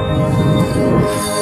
啊。